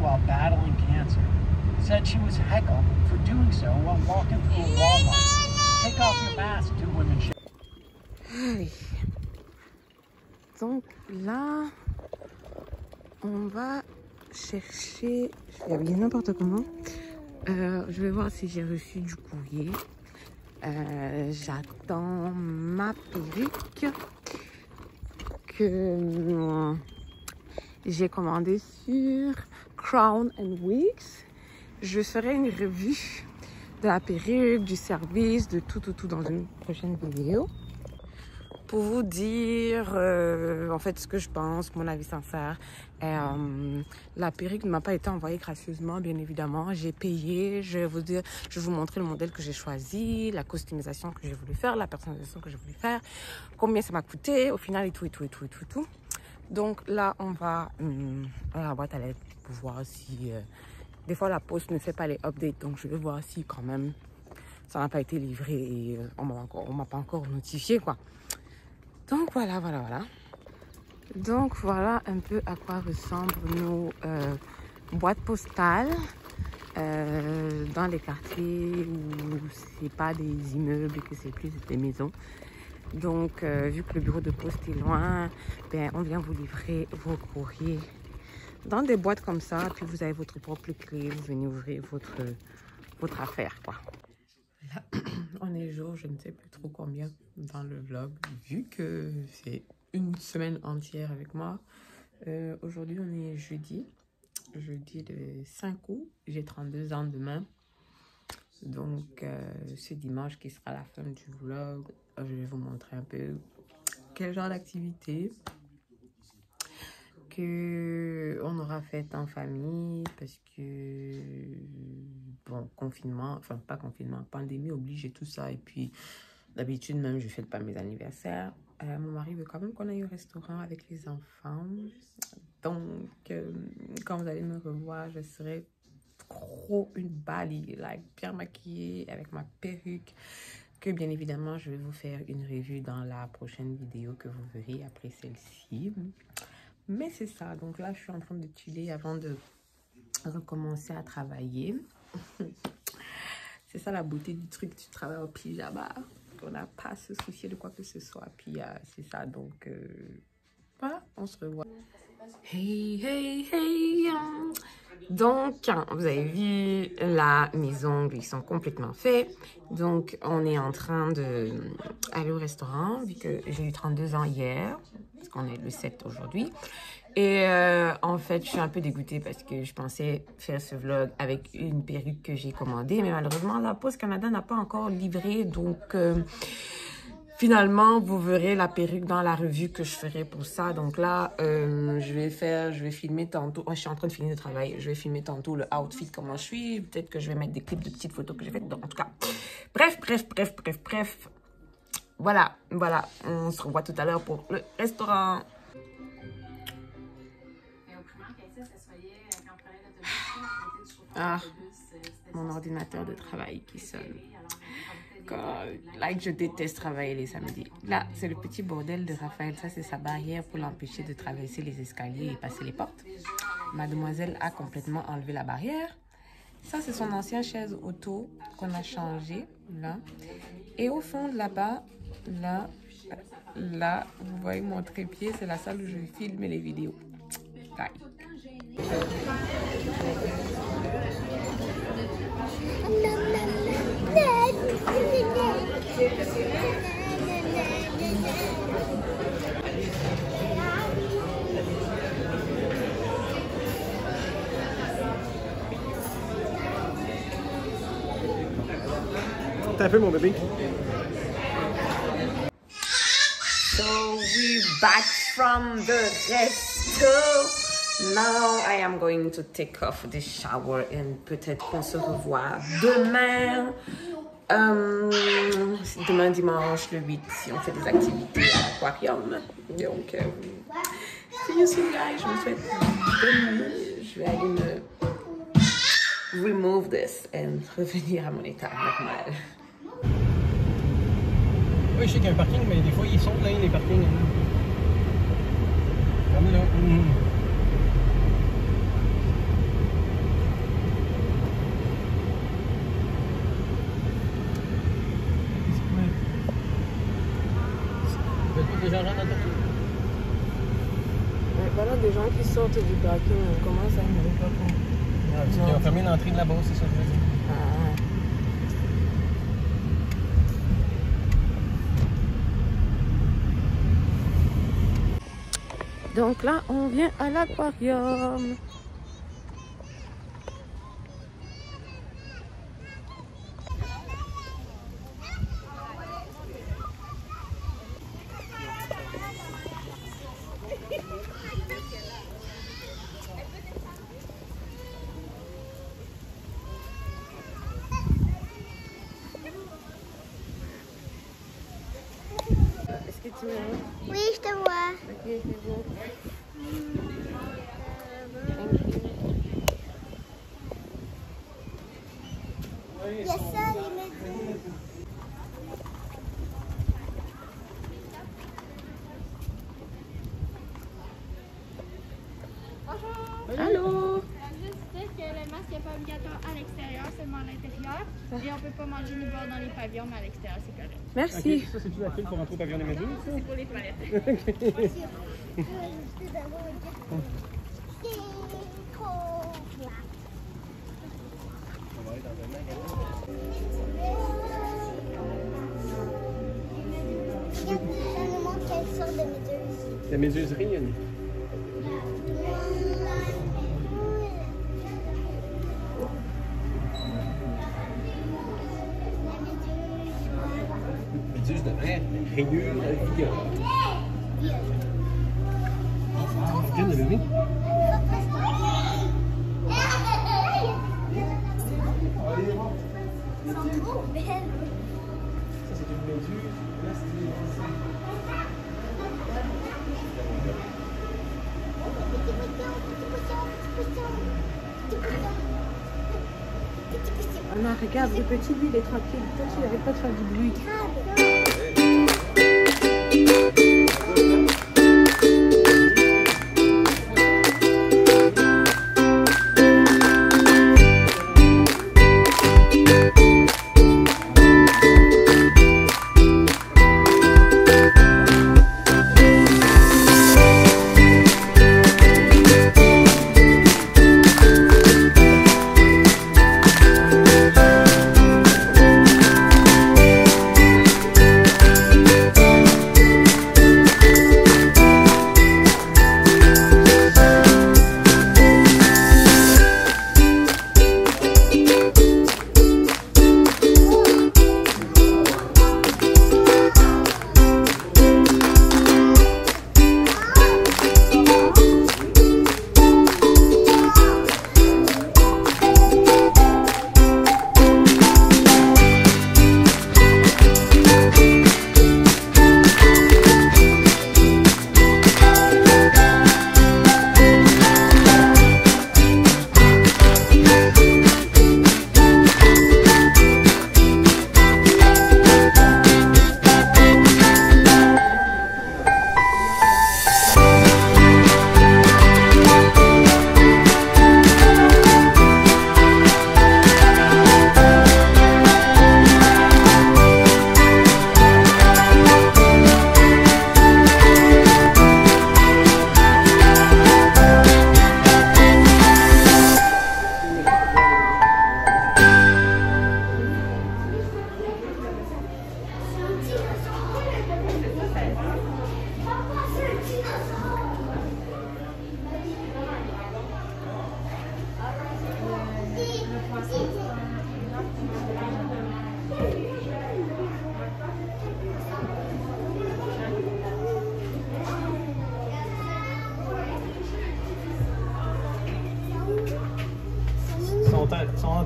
while battling cancer, said she was heckled for doing so while walking through a Walmart. Take off your mask, two women. Allez. Donc là, on va chercher. Je vais habiller n'importe comment. Euh, je vais voir si j'ai reçu du courrier. Euh, J'attends ma perruque que j'ai commandée sur Crown and Wigs. Je ferai une revue de la perruque, du service, de tout, tout, tout dans une prochaine vidéo pour vous dire euh, en fait ce que je pense, mon avis sincère. Euh, la perruque ne m'a pas été envoyée gracieusement, bien évidemment. J'ai payé. Je vais vous je vais vous montrer le modèle que j'ai choisi, la customisation que j'ai voulu faire, la personnalisation que j'ai voulu faire, combien ça m'a coûté, au final et tout et tout et tout et tout. Et tout. Donc là, on va à la boîte à lettres pour voir si euh, des fois la poste ne fait pas les updates. Donc je vais voir si quand même ça n'a pas été livré et euh, on on m'a pas encore notifié quoi. Donc voilà, voilà, voilà. Donc voilà un peu à quoi ressemblent nos euh, boîtes postales dans les quartiers où c'est pas des immeubles et que c'est plus des maisons. Donc euh, vu que le bureau de poste est loin, ben, on vient vous livrer vos courriers dans des boîtes comme ça. Puis vous avez votre propre clé, vous venez ouvrir votre, votre affaire quoi. On est jour, je ne sais plus trop combien dans le vlog, vu que c'est une semaine entière avec moi. Euh, Aujourd'hui, on est jeudi, jeudi le 5 août. J'ai 32 ans demain. Donc, euh, c'est dimanche qui sera la fin du vlog. Je vais vous montrer un peu quel genre d'activité que on aura fait en famille parce que bon confinement enfin pas confinement pandémie oblige et tout ça et puis d'habitude même je fête pas mes anniversaires euh, mon mari veut quand même qu'on aille au restaurant avec les enfants donc euh, quand vous allez me revoir je serai trop une balie like bien maquillée avec ma perruque que bien évidemment je vais vous faire une revue dans la prochaine vidéo que vous verrez après celle-ci mais c'est ça. Donc là, je suis en train de tuer avant de recommencer à travailler. c'est ça la beauté du truc. Tu travailles au pyjama. On n'a pas à se soucier de quoi que ce soit. Puis euh, c'est ça. Donc euh, voilà, on se revoit. Hey, hey, hey. Donc, vous avez vu, là, mes ongles, ils sont complètement faits. Donc, on est en train de aller au restaurant, vu que j'ai eu 32 ans hier, parce qu'on est le 7 aujourd'hui. Et euh, en fait, je suis un peu dégoûtée parce que je pensais faire ce vlog avec une perruque que j'ai commandée. Mais malheureusement, la Poste Canada n'a pas encore livré. Donc, euh, finalement, vous verrez la perruque dans la revue que je ferai pour ça. Donc là, euh, je vais faire, je vais filmer tantôt. je suis en train de finir de travailler. Je vais filmer tantôt le outfit, comment je suis. Peut-être que je vais mettre des clips de petites photos que j'ai faites. Donc, en tout cas, bref, bref, bref, bref, bref. Voilà, voilà. On se revoit tout à l'heure pour le restaurant. Ah, mon ordinateur de travail qui sonne. Like, je déteste travailler les samedis. Là, c'est le petit bordel de Raphaël. Ça, c'est sa barrière pour l'empêcher de traverser les escaliers et passer les portes. Mademoiselle a complètement enlevé la barrière. Ça, c'est son ancienne chaise auto qu'on a changé, là. Et au fond, là-bas, là, là, vous voyez mon trépied, c'est la salle où je filme les vidéos. T'as fait mon bébé? So we're back from the resto. Now I am going to take off the shower and peut-être qu'on se revoit demain. Euh, demain dimanche le 8 si on fait des activités à l'aquarium. Donc, euh, see you. Je vous souhaite bonne nuit. Je vais aller me remove this and revenir à mon état normal. Oui, je sais qu'il y a un parking, mais des fois, ils sont pleins, les parkings. Comme là. Qui sortent du ça ne veut pas Ah, c'est qu'ils ont fermé l'entrée de là-bas, c'est ça que je veux dire? Ah. Donc là, on vient à l'aquarium. Il y a ça, les méduses. Allô? Juste dire que le masque n'est pas obligatoire à l'extérieur, seulement à l'intérieur. Et on peut pas manger ni boire dans les pavillons, mais à l'extérieur, c'est correct. Merci. Ok, ça, c'est-tu la file pour rentrer au pavillon des méduses, ça? C'est pour les toilettes. Je La méduserie, il y a une- méduse de mer, rayure violet. Regarde le bébé. Elles sont trop belles. Ça, c'est une méduse. Là, c'est Petit poisson, petit poisson, petit poisson, petit poisson. Anna, regarde, le petit, lui, est tranquille. Toi, tu n'arrêtes pas de faire du bruit.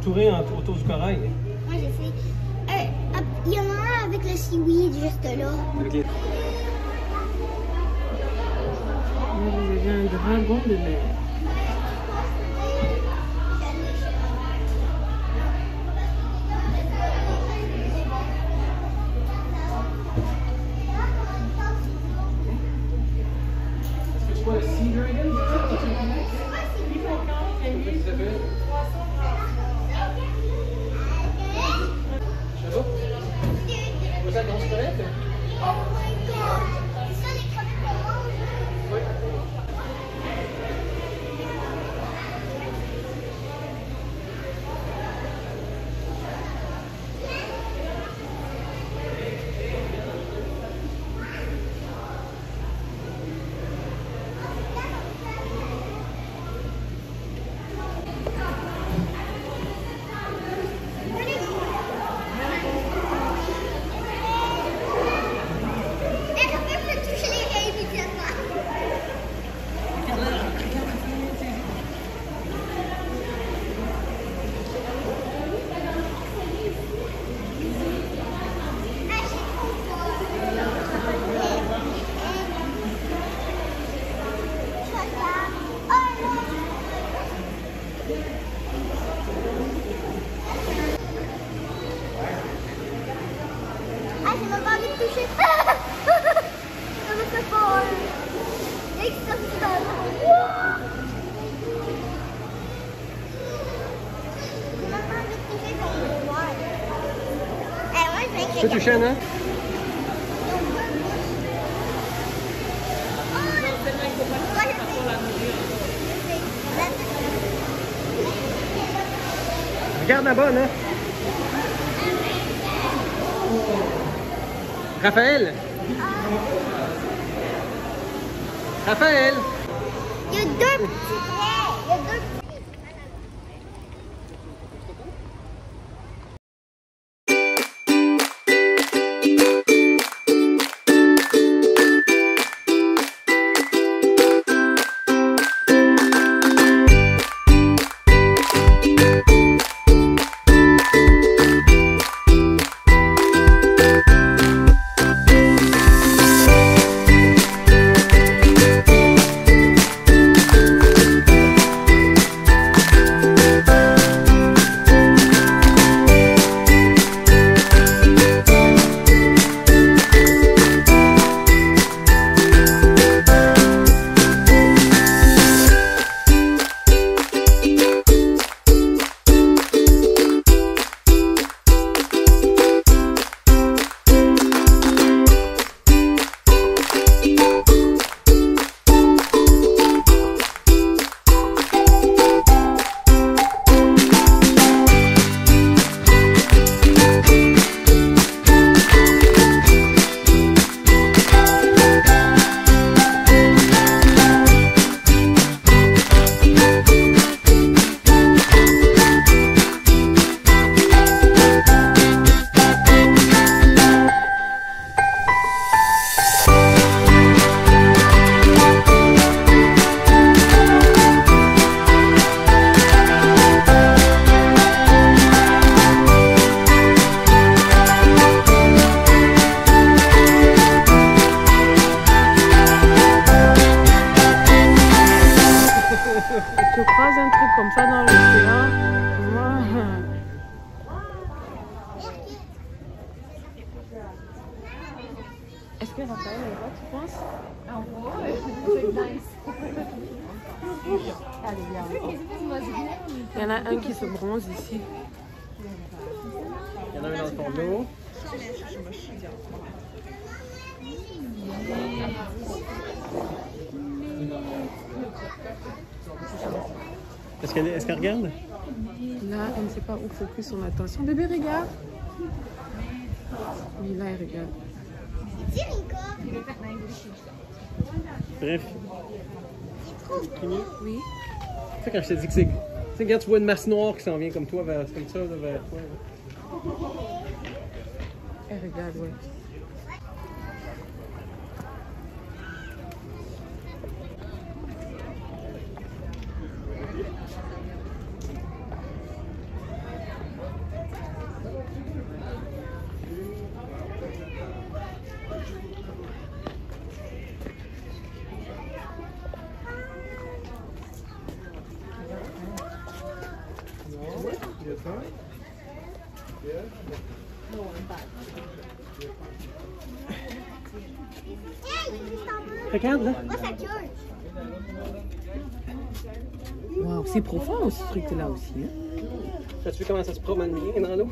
En- sont entourés en- autour du corail. Moi, je sais. Euh, Il y en a un avec le seaweed juste là. Ok. Vous avez un dragon de mer. C'est quoi, le Sea Dragon? elle va pas me toucher. Ça me tu hein Regarde la bonne, hein Raphaël? Raphaël? Tu penses Il y en a un qui se bronze ici. Il y en a un dans le. Est-ce qu'elle est- est-ce qu'elle regarde? Là, elle ne sait pas où focus son attention. Bébé, regarde. Oui, là, elle regarde. Bref. Kimi, Oui. tu sais, quand je t'ai dit que c'est. Tu sais, quand tu vois une masse noire qui s'en vient comme toi, vers, comme ça, vers toi. là. Elle regarde, ouais. Hey, Christophe. Regarde, là. Moi, ça cure. Waouh, c'est profond ce truc-là aussi. Hein? As-tu vu comment ça se promène bien dans l'eau?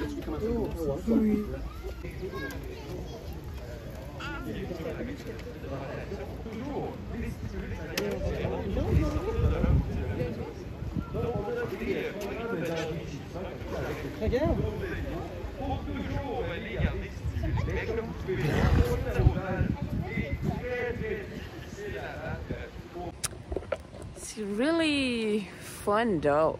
As-tu vu C'est really fun though.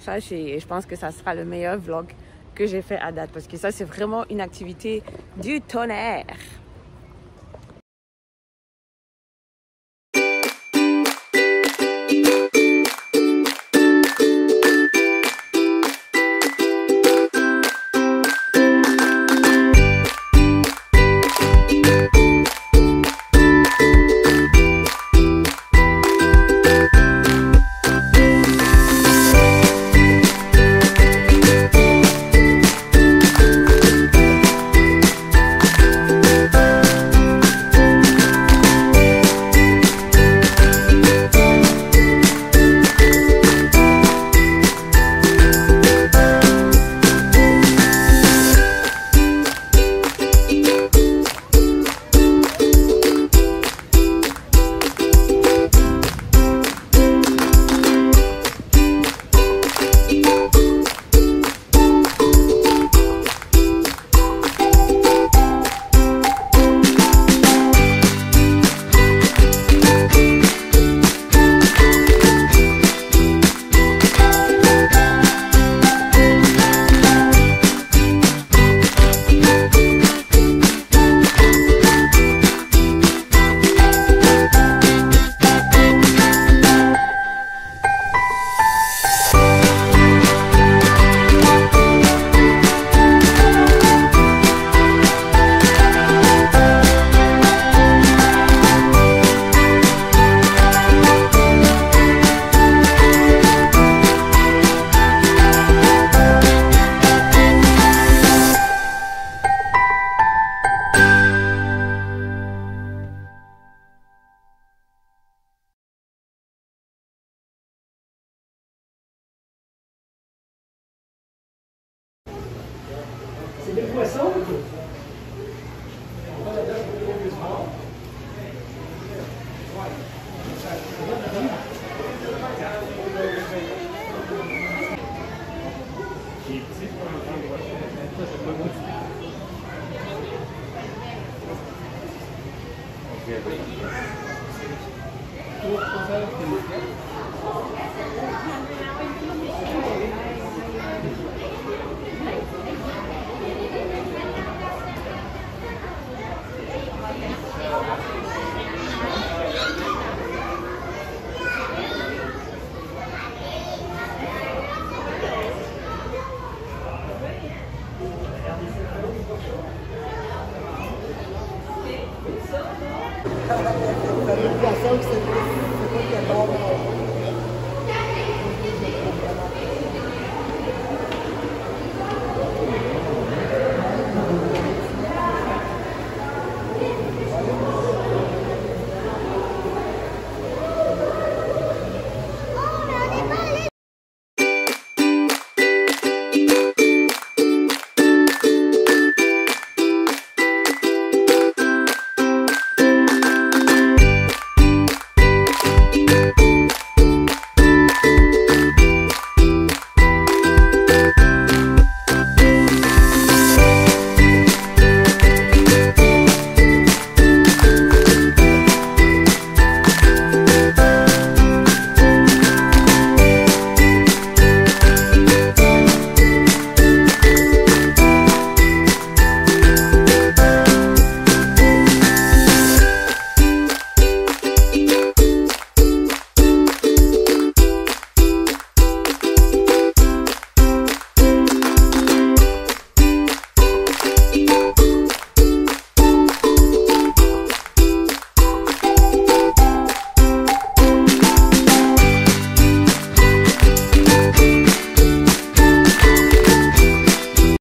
Ça, je pense que ça sera le meilleur vlog que j'ai fait à date parce que ça, c'est vraiment une activité du tonnerre. Poisson qui